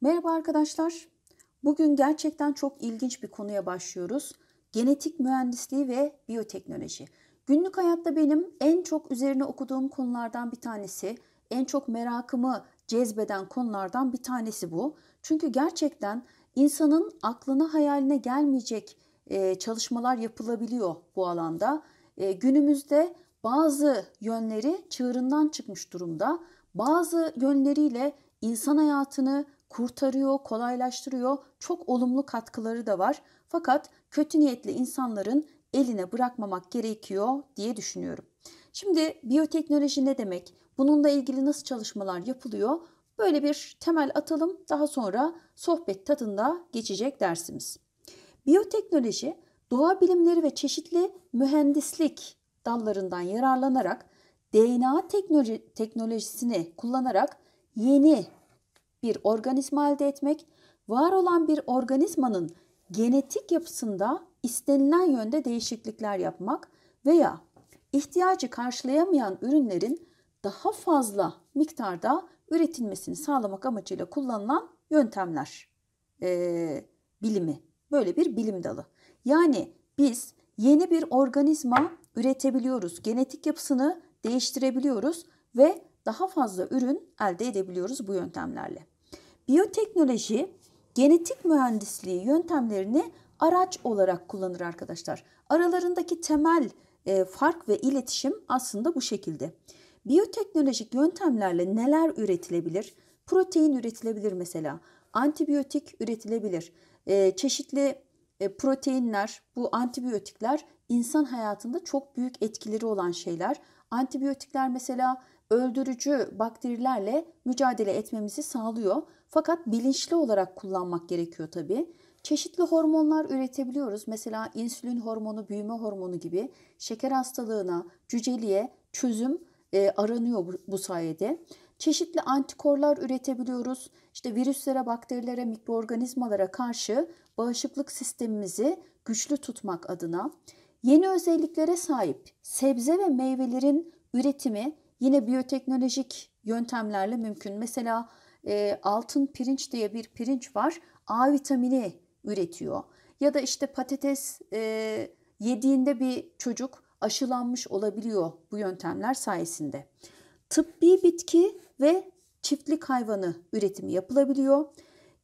Merhaba arkadaşlar. Bugün gerçekten çok ilginç bir konuya başlıyoruz. Genetik mühendisliği ve biyoteknoloji. Günlük hayatta benim en çok üzerine okuduğum konulardan bir tanesi, en çok merakımı cezbeden konulardan bir tanesi bu. Çünkü gerçekten insanın aklına hayaline gelmeyecek çalışmalar yapılabiliyor bu alanda. Günümüzde bazı yönleri çığırından çıkmış durumda. Bazı yönleriyle insan hayatını kurtarıyor, kolaylaştırıyor. Çok olumlu katkıları da var. Fakat kötü niyetli insanların eline bırakmamak gerekiyor diye düşünüyorum. Şimdi biyoteknoloji ne demek? Bununla ilgili nasıl çalışmalar yapılıyor? Böyle bir temel atalım. Daha sonra sohbet tadında geçecek dersimiz. Biyoteknoloji, doğa bilimleri ve çeşitli mühendislik dallarından yararlanarak DNA teknoloji, teknolojisini kullanarak yeni bir organizma elde etmek, var olan bir organizmanın genetik yapısında istenilen yönde değişiklikler yapmak veya ihtiyacı karşılayamayan ürünlerin daha fazla miktarda üretilmesini sağlamak amacıyla kullanılan yöntemler e, bilimi. Böyle bir bilim dalı. Yani biz yeni bir organizma üretebiliyoruz. Genetik yapısını değiştirebiliyoruz ve daha fazla ürün elde edebiliyoruz bu yöntemlerle. Biyoteknoloji genetik mühendisliği yöntemlerini araç olarak kullanır arkadaşlar. Aralarındaki temel e, fark ve iletişim aslında bu şekilde. Biyoteknolojik yöntemlerle neler üretilebilir? Protein üretilebilir mesela. Antibiyotik üretilebilir. E, çeşitli e, proteinler, bu antibiyotikler insan hayatında çok büyük etkileri olan şeyler. Antibiyotikler mesela öldürücü bakterilerle mücadele etmemizi sağlıyor. Fakat bilinçli olarak kullanmak gerekiyor tabii. Çeşitli hormonlar üretebiliyoruz. Mesela insülin hormonu, büyüme hormonu gibi şeker hastalığına, cüceliğe çözüm e, aranıyor bu, bu sayede. Çeşitli antikorlar üretebiliyoruz. İşte virüslere, bakterilere, mikroorganizmalara karşı bağışıklık sistemimizi güçlü tutmak adına yeni özelliklere sahip sebze ve meyvelerin üretimi yine biyoteknolojik yöntemlerle mümkün. Mesela e, altın pirinç diye bir pirinç var. A vitamini üretiyor. Ya da işte patates e, yediğinde bir çocuk aşılanmış olabiliyor bu yöntemler sayesinde. Tıbbi bitki ve çiftlik hayvanı üretimi yapılabiliyor.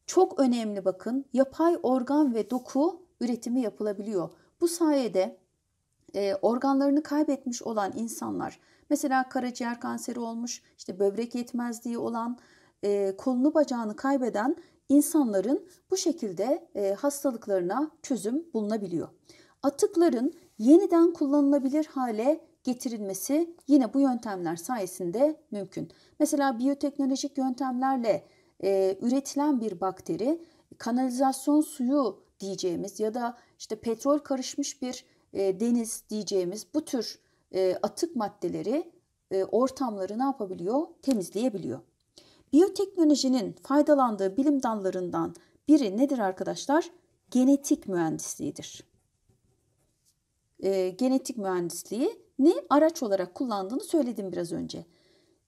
Çok önemli bakın yapay organ ve doku üretimi yapılabiliyor. Bu sayede e, organlarını kaybetmiş olan insanlar mesela karaciğer kanseri olmuş, işte böbrek yetmezliği olan, e, kolunu bacağını kaybeden insanların bu şekilde e, hastalıklarına çözüm bulunabiliyor. Atıkların yeniden kullanılabilir hale getirilmesi yine bu yöntemler sayesinde mümkün. Mesela biyoteknolojik yöntemlerle e, üretilen bir bakteri kanalizasyon suyu diyeceğimiz ya da işte petrol karışmış bir e, deniz diyeceğimiz bu tür e, atık maddeleri e, ortamları ne yapabiliyor? Temizleyebiliyor. Biyoteknolojinin faydalandığı bilim dallarından biri nedir arkadaşlar? Genetik mühendisliğidir. E, genetik mühendisliği ne araç olarak kullandığını söyledim biraz önce.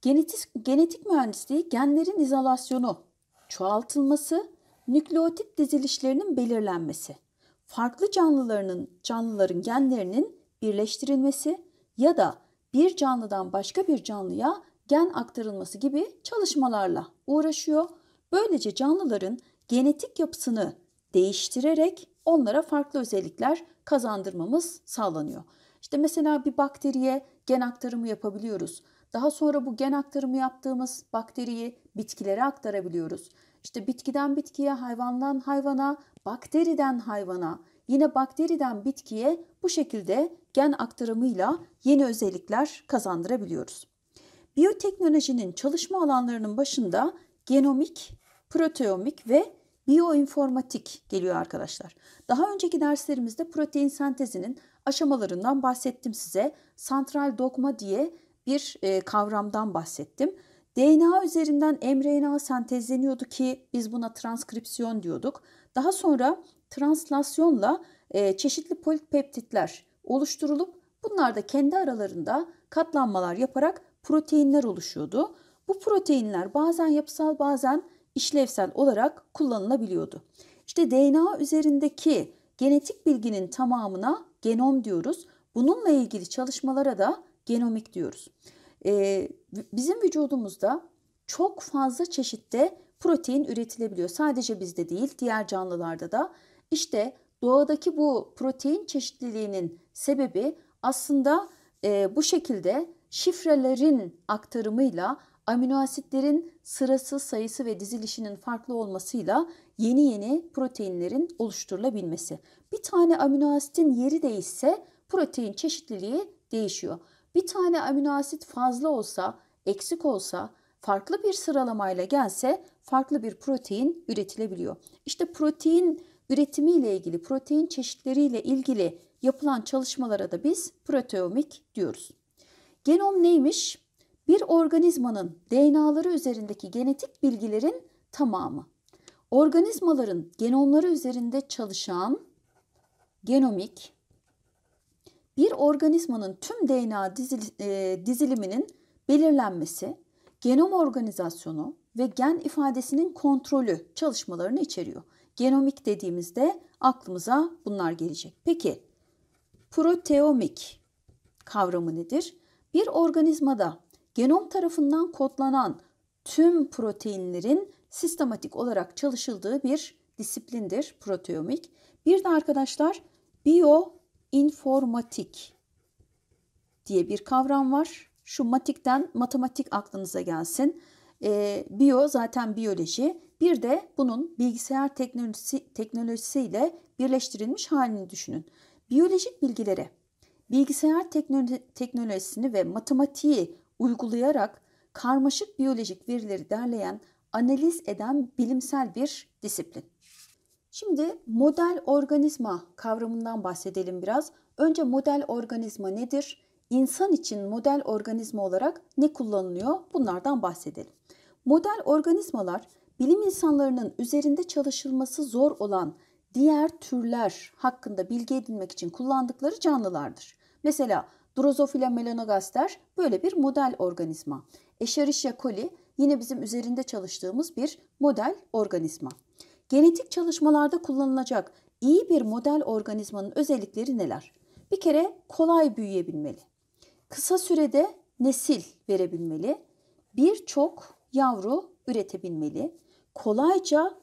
Genetik, genetik mühendisliği genlerin izolasyonu, çoğaltılması, nükleotit dizilişlerinin belirlenmesi, farklı canlıların canlıların genlerinin birleştirilmesi ya da bir canlıdan başka bir canlıya gen aktarılması gibi çalışmalarla uğraşıyor. Böylece canlıların genetik yapısını değiştirerek onlara farklı özellikler kazandırmamız sağlanıyor. İşte mesela bir bakteriye gen aktarımı yapabiliyoruz. Daha sonra bu gen aktarımı yaptığımız bakteriyi bitkilere aktarabiliyoruz. İşte bitkiden bitkiye, hayvandan hayvana, bakteriden hayvana, yine bakteriden bitkiye bu şekilde gen aktarımıyla yeni özellikler kazandırabiliyoruz. Biyoteknolojinin çalışma alanlarının başında genomik, proteomik ve biyoinformatik geliyor arkadaşlar. Daha önceki derslerimizde protein sentezinin aşamalarından bahsettim size. Santral dogma diye bir e, kavramdan bahsettim. DNA üzerinden mRNA sentezleniyordu ki biz buna transkripsiyon diyorduk. Daha sonra translasyonla e, çeşitli polipeptitler oluşturulup Bunlar da kendi aralarında katlanmalar yaparak proteinler oluşuyordu. Bu proteinler bazen yapısal bazen işlevsel olarak kullanılabiliyordu. İşte DNA üzerindeki genetik bilginin tamamına genom diyoruz. Bununla ilgili çalışmalara da genomik diyoruz. Ee, bizim vücudumuzda çok fazla çeşitte protein üretilebiliyor. Sadece bizde değil, diğer canlılarda da. İşte doğadaki bu protein çeşitliliğinin sebebi aslında e, bu şekilde şifrelerin aktarımıyla amino asitlerin sırası, sayısı ve dizilişinin farklı olmasıyla yeni yeni proteinlerin oluşturulabilmesi. Bir tane amino asitin yeri değişse protein çeşitliliği değişiyor. Bir tane amino asit fazla olsa, eksik olsa, farklı bir sıralamayla gelse farklı bir protein üretilebiliyor. İşte protein üretimiyle ilgili, protein çeşitleriyle ilgili yapılan çalışmalara da biz proteomik diyoruz. Genom neymiş? Bir organizmanın DNA'ları üzerindeki genetik bilgilerin tamamı. Organizmaların genomları üzerinde çalışan genomik bir organizmanın tüm DNA dizil, e, diziliminin belirlenmesi, genom organizasyonu ve gen ifadesinin kontrolü çalışmalarını içeriyor. Genomik dediğimizde aklımıza bunlar gelecek. Peki proteomik kavramı nedir? Bir organizmada genom tarafından kodlanan tüm proteinlerin sistematik olarak çalışıldığı bir disiplindir proteomik. Bir de arkadaşlar bioinformatik diye bir kavram var. Şu matikten matematik aklınıza gelsin. E, bio zaten biyoloji. Bir de bunun bilgisayar teknolojisi, teknolojisiyle birleştirilmiş halini düşünün. Biyolojik bilgilere bilgisayar teknolojisini ve matematiği uygulayarak karmaşık biyolojik verileri derleyen, analiz eden bilimsel bir disiplin. Şimdi model organizma kavramından bahsedelim biraz. Önce model organizma nedir? İnsan için model organizma olarak ne kullanılıyor? Bunlardan bahsedelim. Model organizmalar bilim insanlarının üzerinde çalışılması zor olan diğer türler hakkında bilgi edinmek için kullandıkları canlılardır. Mesela Drosophila melanogaster böyle bir model organizma. Escherichia coli yine bizim üzerinde çalıştığımız bir model organizma. Genetik çalışmalarda kullanılacak iyi bir model organizmanın özellikleri neler? Bir kere kolay büyüyebilmeli. Kısa sürede nesil verebilmeli. Birçok yavru üretebilmeli. Kolayca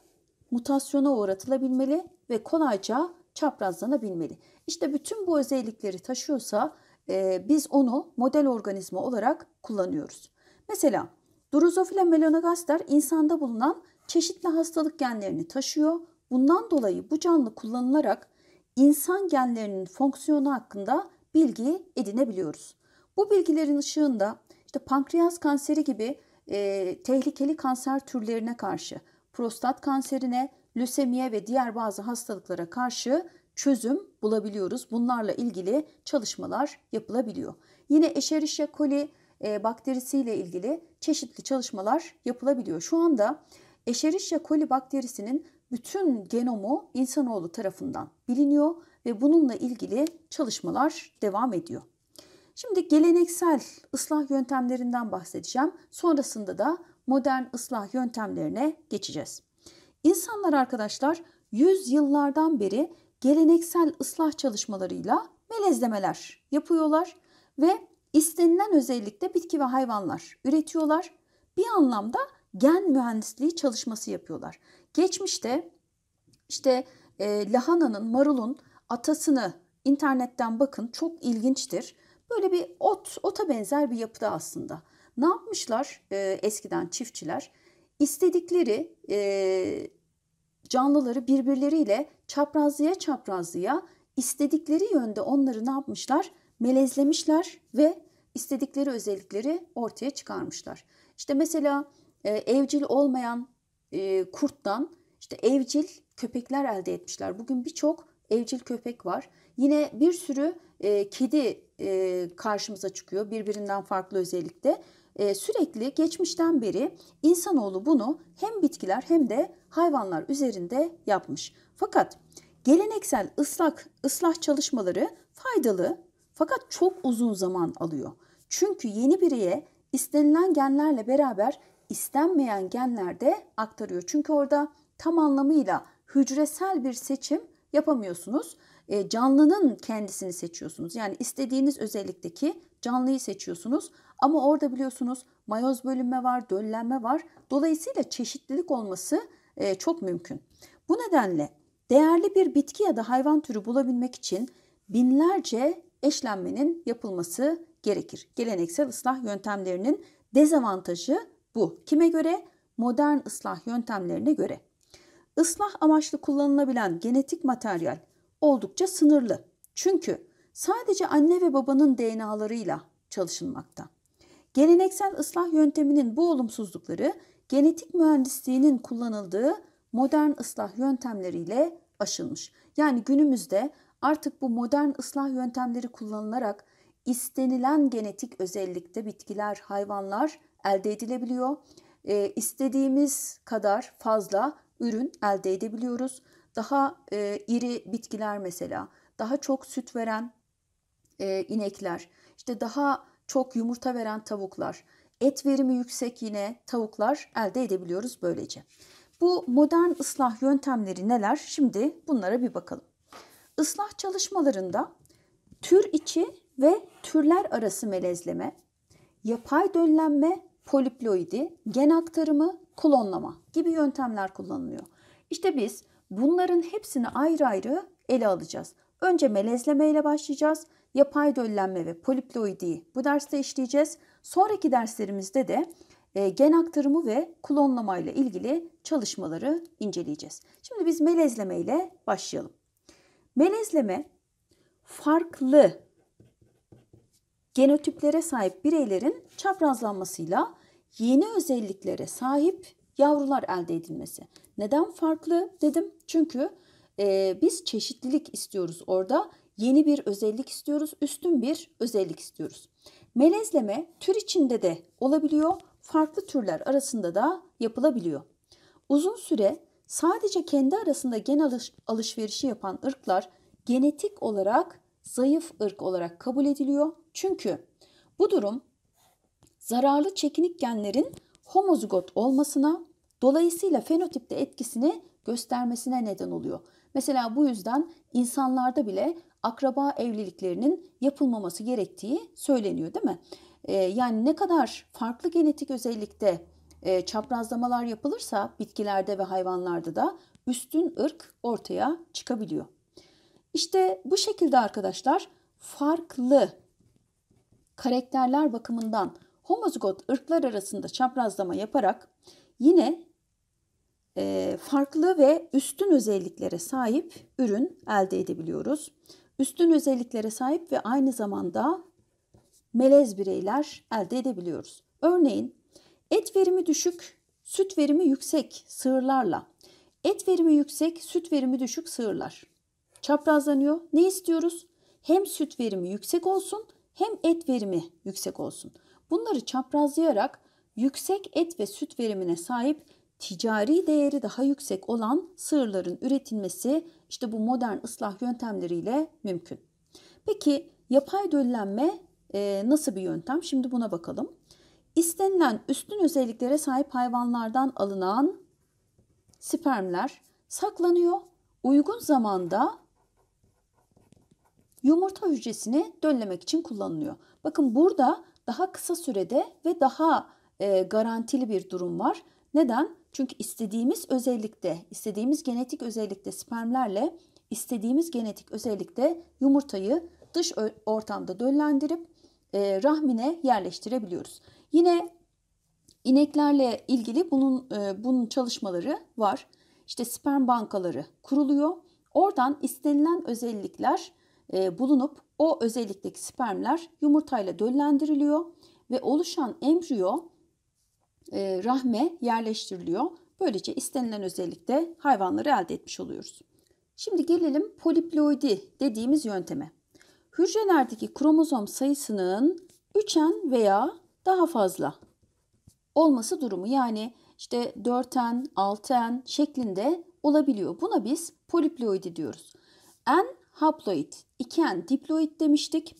mutasyona uğratılabilmeli ve kolayca çaprazlanabilmeli. İşte bütün bu özellikleri taşıyorsa e, biz onu model organizma olarak kullanıyoruz. Mesela Drosophila melanogaster insanda bulunan çeşitli hastalık genlerini taşıyor. Bundan dolayı bu canlı kullanılarak insan genlerinin fonksiyonu hakkında bilgi edinebiliyoruz. Bu bilgilerin ışığında işte pankreas kanseri gibi e, tehlikeli kanser türlerine karşı, prostat kanserine, lösemiye ve diğer bazı hastalıklara karşı çözüm bulabiliyoruz. Bunlarla ilgili çalışmalar yapılabiliyor. Yine Escherichia coli e, bakterisiyle ilgili çeşitli çalışmalar yapılabiliyor. Şu anda Escherichia coli bakterisinin bütün genomu insanoğlu tarafından biliniyor ve bununla ilgili çalışmalar devam ediyor. Şimdi geleneksel ıslah yöntemlerinden bahsedeceğim. Sonrasında da modern ıslah yöntemlerine geçeceğiz. İnsanlar arkadaşlar yüz yıllardan beri geleneksel ıslah çalışmalarıyla melezlemeler yapıyorlar ve istenilen özellikle bitki ve hayvanlar üretiyorlar. Bir anlamda gen mühendisliği çalışması yapıyorlar. Geçmişte işte e, lahananın, marulun atasını internetten bakın çok ilginçtir. Böyle bir ot, ota benzer bir yapıda aslında. Ne yapmışlar e, eskiden çiftçiler? İstedikleri e, canlıları birbirleriyle çaprazlıya çaprazlıya istedikleri yönde onları ne yapmışlar? Melezlemişler ve istedikleri özellikleri ortaya çıkarmışlar. İşte mesela e, evcil olmayan e, kurttan işte evcil köpekler elde etmişler. Bugün birçok evcil köpek var. Yine bir sürü e, kedi e, karşımıza çıkıyor birbirinden farklı özellikle. E, sürekli geçmişten beri insanoğlu bunu hem bitkiler hem de hayvanlar üzerinde yapmış. Fakat geleneksel ıslak ıslah çalışmaları faydalı Fakat çok uzun zaman alıyor. Çünkü yeni bireye istenilen genlerle beraber istenmeyen genler de aktarıyor. Çünkü orada tam anlamıyla hücresel bir seçim yapamıyorsunuz. E, canlının kendisini seçiyorsunuz. Yani istediğiniz özellikteki canlıyı seçiyorsunuz. Ama orada biliyorsunuz mayoz bölünme var, döllenme var. Dolayısıyla çeşitlilik olması e, çok mümkün. Bu nedenle değerli bir bitki ya da hayvan türü bulabilmek için binlerce eşlenmenin yapılması gerekir. Geleneksel ıslah yöntemlerinin dezavantajı bu. Kime göre? Modern ıslah yöntemlerine göre. Islah amaçlı kullanılabilen genetik materyal oldukça sınırlı. Çünkü sadece anne ve babanın DNA'larıyla çalışılmakta. Geleneksel ıslah yönteminin bu olumsuzlukları genetik mühendisliğinin kullanıldığı modern ıslah yöntemleriyle aşılmış. Yani günümüzde artık bu modern ıslah yöntemleri kullanılarak istenilen genetik özellikte bitkiler, hayvanlar elde edilebiliyor. E, istediğimiz kadar fazla ürün elde edebiliyoruz. Daha e, iri bitkiler mesela, daha çok süt veren e, inekler, işte daha çok yumurta veren tavuklar, et verimi yüksek yine tavuklar elde edebiliyoruz böylece. Bu modern ıslah yöntemleri neler? Şimdi bunlara bir bakalım. Islah çalışmalarında tür içi ve türler arası melezleme, yapay döllenme, poliploidi, gen aktarımı, klonlama gibi yöntemler kullanılıyor. İşte biz bunların hepsini ayrı ayrı ele alacağız. Önce melezleme ile başlayacağız. Yapay döllenme ve poliploidiyi bu derste işleyeceğiz. Sonraki derslerimizde de e, gen aktarımı ve klonlama ile ilgili çalışmaları inceleyeceğiz. Şimdi biz melezleme ile başlayalım. Melezleme farklı genotiplere sahip bireylerin çaprazlanmasıyla yeni özelliklere sahip yavrular elde edilmesi. Neden farklı dedim? Çünkü e, biz çeşitlilik istiyoruz orada. Yeni bir özellik istiyoruz, üstün bir özellik istiyoruz. Melezleme tür içinde de olabiliyor, farklı türler arasında da yapılabiliyor. Uzun süre sadece kendi arasında gen alış alışverişi yapan ırklar genetik olarak zayıf ırk olarak kabul ediliyor. Çünkü bu durum zararlı çekinik genlerin homozigot olmasına, dolayısıyla fenotipte etkisini göstermesine neden oluyor. Mesela bu yüzden insanlarda bile akraba evliliklerinin yapılmaması gerektiği söyleniyor değil mi? Ee, yani ne kadar farklı genetik özellikte e, çaprazlamalar yapılırsa bitkilerde ve hayvanlarda da üstün ırk ortaya çıkabiliyor. İşte bu şekilde arkadaşlar farklı karakterler bakımından homozigot ırklar arasında çaprazlama yaparak yine e, farklı ve üstün özelliklere sahip ürün elde edebiliyoruz. Üstün özelliklere sahip ve aynı zamanda melez bireyler elde edebiliyoruz. Örneğin et verimi düşük, süt verimi yüksek sığırlarla et verimi yüksek, süt verimi düşük sığırlar çaprazlanıyor. Ne istiyoruz? Hem süt verimi yüksek olsun hem et verimi yüksek olsun. Bunları çaprazlayarak yüksek et ve süt verimine sahip ticari değeri daha yüksek olan sığırların üretilmesi işte bu modern ıslah yöntemleriyle mümkün. Peki yapay döllenme e, nasıl bir yöntem? Şimdi buna bakalım. İstenilen üstün özelliklere sahip hayvanlardan alınan spermler saklanıyor. Uygun zamanda yumurta hücresini döllemek için kullanılıyor. Bakın burada daha kısa sürede ve daha e, garantili bir durum var. Neden? Çünkü istediğimiz özellikte, istediğimiz genetik özellikte spermlerle istediğimiz genetik özellikte yumurtayı dış ortamda döllendirip e, rahmine yerleştirebiliyoruz. Yine ineklerle ilgili bunun e, bunun çalışmaları var. İşte sperm bankaları kuruluyor. Oradan istenilen özellikler bulunup o özellikteki spermler yumurtayla döllendiriliyor ve oluşan embriyo e, rahme yerleştiriliyor. Böylece istenilen özellikte hayvanları elde etmiş oluyoruz. Şimdi gelelim poliploidi dediğimiz yönteme. Hücrelerdeki kromozom sayısının 3'en veya daha fazla olması durumu yani işte 4'en, 6'en şeklinde olabiliyor. Buna biz poliploidi diyoruz. En haploid, iken diploid demiştik.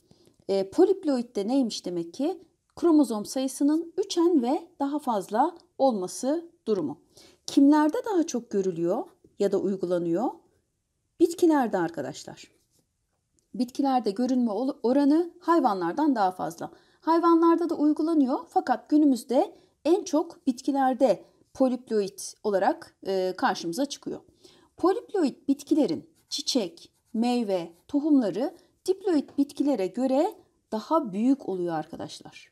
E, poliploid de neymiş demek ki? Kromozom sayısının 3'en ve daha fazla olması durumu. Kimlerde daha çok görülüyor ya da uygulanıyor? Bitkilerde arkadaşlar. Bitkilerde görünme oranı hayvanlardan daha fazla. Hayvanlarda da uygulanıyor fakat günümüzde en çok bitkilerde poliploid olarak e, karşımıza çıkıyor. Poliploid bitkilerin çiçek, meyve, tohumları diploid bitkilere göre daha büyük oluyor arkadaşlar.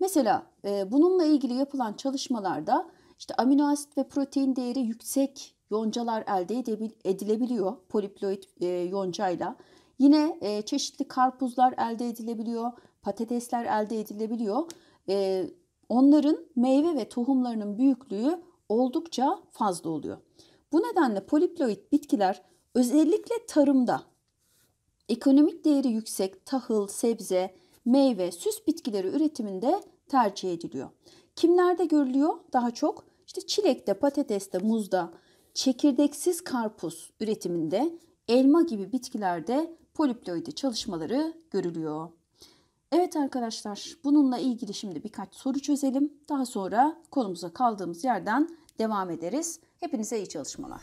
Mesela e, bununla ilgili yapılan çalışmalarda işte amino asit ve protein değeri yüksek yoncalar elde edilebiliyor poliploid e, yoncayla. Yine e, çeşitli karpuzlar elde edilebiliyor, patatesler elde edilebiliyor. E, onların meyve ve tohumlarının büyüklüğü oldukça fazla oluyor. Bu nedenle poliploid bitkiler özellikle tarımda ekonomik değeri yüksek tahıl, sebze, meyve, süs bitkileri üretiminde tercih ediliyor. Kimlerde görülüyor daha çok? İşte çilekte, patateste, muzda, çekirdeksiz karpuz üretiminde, elma gibi bitkilerde poliploidi çalışmaları görülüyor. Evet arkadaşlar bununla ilgili şimdi birkaç soru çözelim. Daha sonra konumuza kaldığımız yerden devam ederiz. Hepinize iyi çalışmalar.